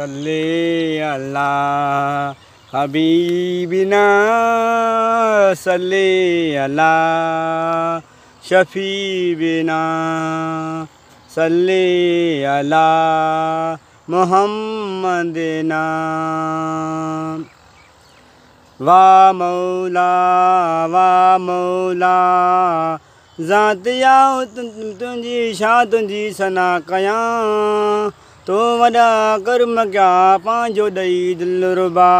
सल्ले अल्लाह हबीबिना सल्ले अल्लाह शफी बिना सल्ले अल्लाह मोहम्मदना वा मौला वा मौला ज़ातिया तुझी छा तुझी सना कयां तूं वॾा कर्म कया पंहिंजो ॾेई दिलि रुबा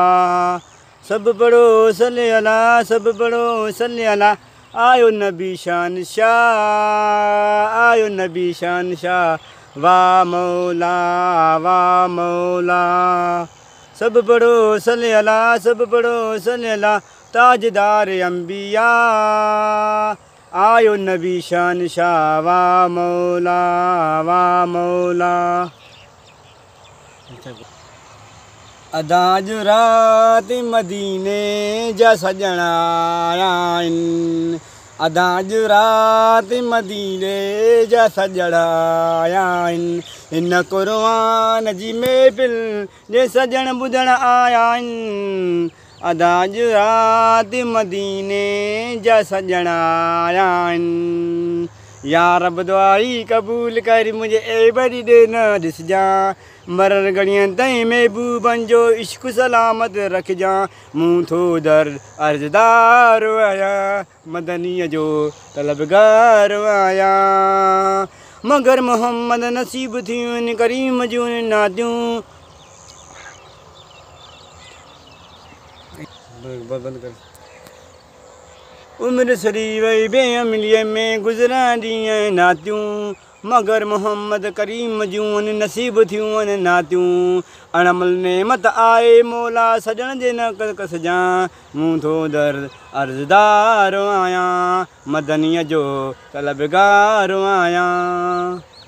सभु पढ़ो सलियला सभु पढ़ो सलियला अला आयो नबी शान शाह आयो नबी शान शाह वाह मौला वाह मौला सभु पढ़ो सलियला सभु पढ़ो सलियला ताजदार अंबिया आयो नबी शान शाह वाह मौला वाह मौला अदा जो रात मदीने जा सजना अदा जो सजणान जी महफ़िल सजण ॿुधण आय अदाज रात मदीने जा सजण यार अब दुआई कबूल कर मुझे ए बरी देना दिस जा मरर गड़ियन तई में बन जो इश्क सलामत रख जा मुँह थो दर अर्जदार आया मदनीअ जो तलबगार आया मगर मोहम्मद नसीब थियूं करीम जूं नादियूं बंदि कर गुजरा शरीर नातियूं मगर मोहम्मद करीम जूं नसीबु थियूं आहिनि नातियूं मोला सजण जे नज़दारु आहियां मदनीअ जो कलबगार आहियां